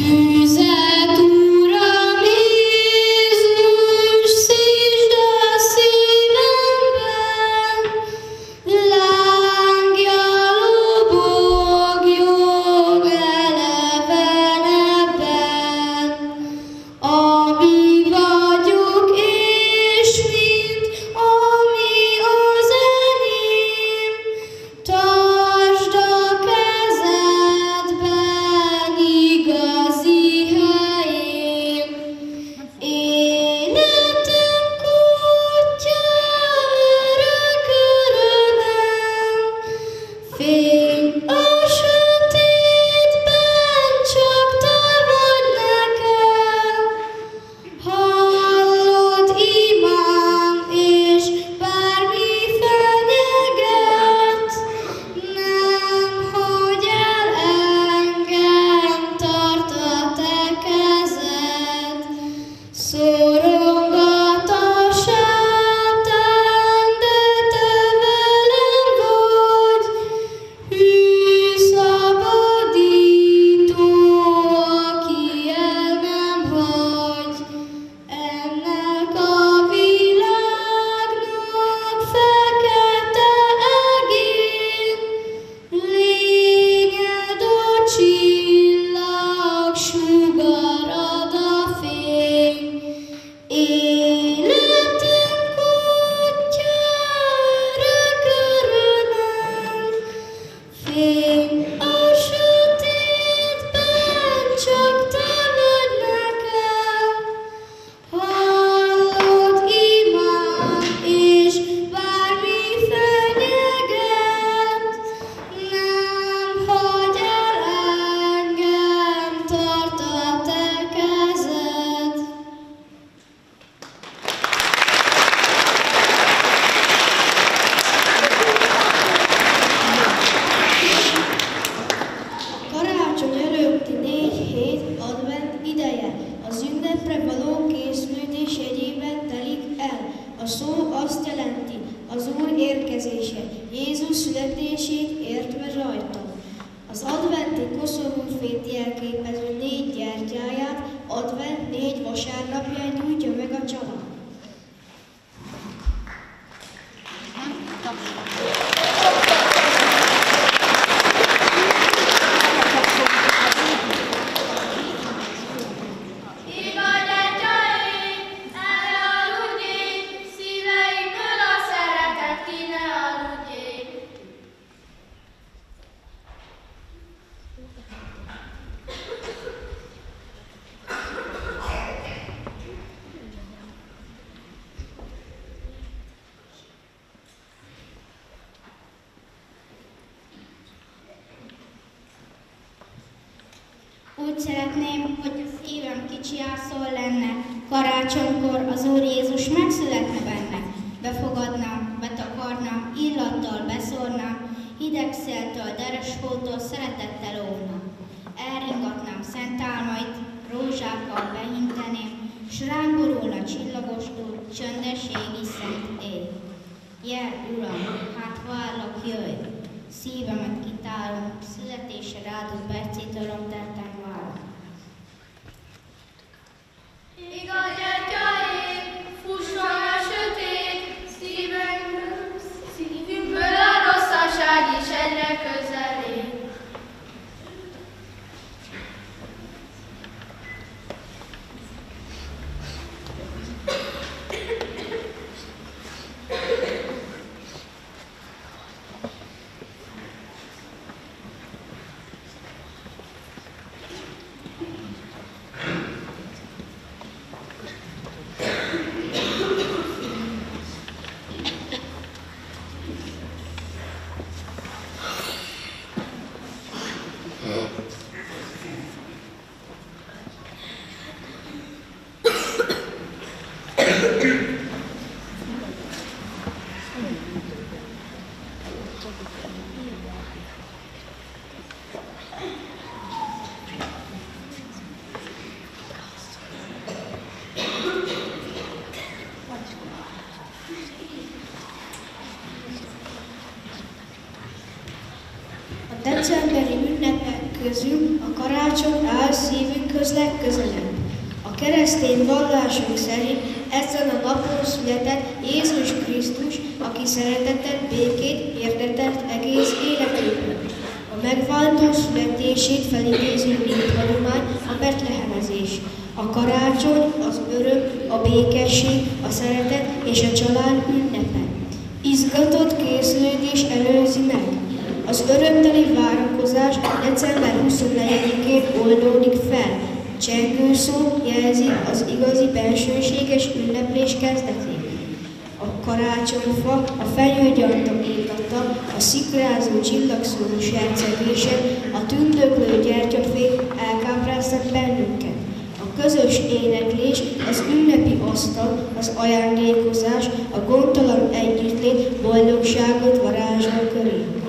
do szeretném, hogy az évem kicsi ászol lenne, karácsonykor az Úr Jézus megszületne benne. Befogadnám, betakarnám, illattal beszórnám, hidegszéltől, dereskótól szeretettel óvnám. Elringatnám szent álmait, rózsákkal behinteném, s rám gurulna csillagos túl, csöndeségi szent éj. Jel, Uram, hát várlak, jöjj! Szívemet kitálom, születése ráadott percét örömtelt tartson áll szívünkhöz legközelebb. A keresztény vallásunk szerint ezen a napon született Jézus Krisztus, aki szeretetet, békét hirdetett egész életében. A megváltó születését felidézi, mint hagyomány a betlehemezés. A karácsony, az öröm, a békesség, a szeretet és a család ünnepe. Izgatott készülődés előzi meg. Az öröm december 24-én oldódik fel. Csengő szó jelzi az igazi bensőséges ünneplés kezdetét. A karácsonyfa, a fenyőgyarta illata, a szikrázó csillagszóró sercegése, a tündöklő gyertyafé elkápráztat bennünket. A közös éneklés, az ünnepi asztal, az ajándékozás, a gondtalan együttlét boldogságot varázsol köré.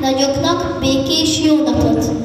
Nagyoknak békés jó napot.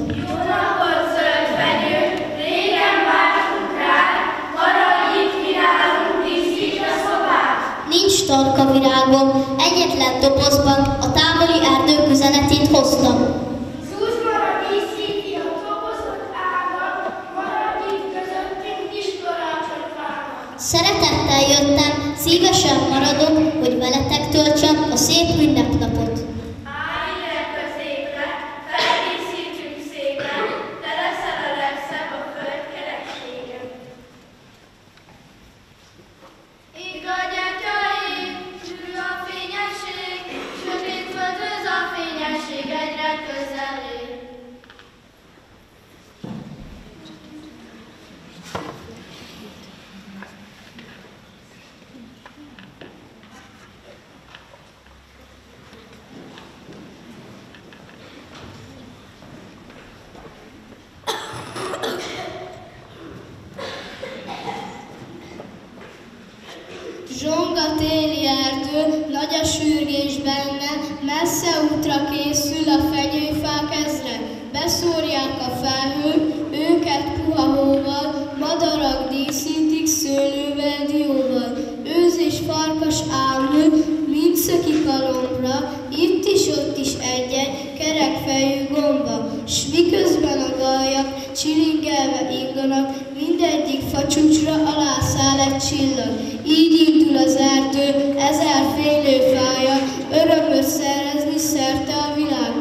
Egyre téli erdő, nagy a sürgés benne, messze útra készül a fenyőfák ezre. Beszórják a felhők, őket puha hóval, madarak díszítik szőlővel, dióval. Őz és farkas álmű, mind szökik a lombra, itt is, ott is egy-egy kerekfejű gomba, s miközben a gajak csilingelve inganak, mindegyik facsúcsra alászáll egy csillag. Így indul az erdő, ezer félő fája, örömöt szerezni szerte a világban.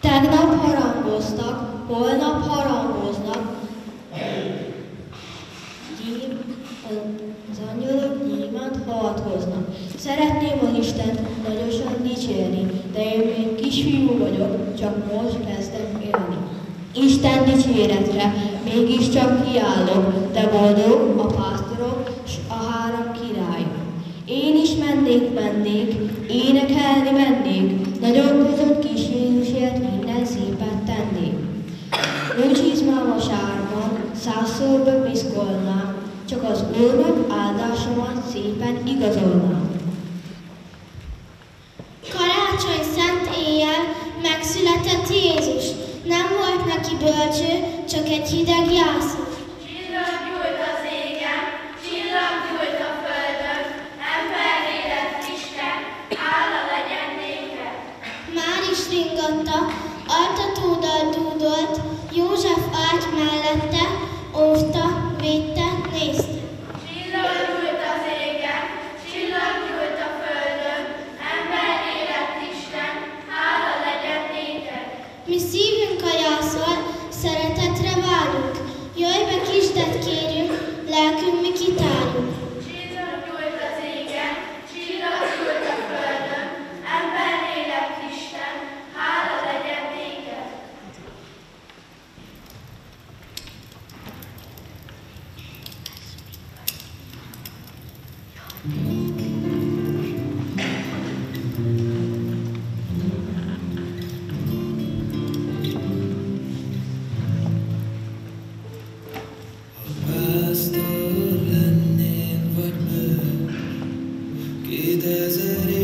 Tegnap harangoztak, holnap harangoznak, Gyím, az angyalok gyémánt halat hoznak. Szeretném az Istent nagyosan dicsérni, de én még kisfiú vagyok, csak most kezdem élni. Isten dicséretre mégiscsak kiállok, de boldog a pásztorok és a három király. Én is mennék, mennék, énekelni mennék, csak az Úrnak áldásomat szépen igazolná. Karácsony szent éjjel megszületett Jézus, nem volt neki bölcső, csak egy hideg jászó. ringatta, altatódal dúdolt, József állt mellette, óvta, védte, desert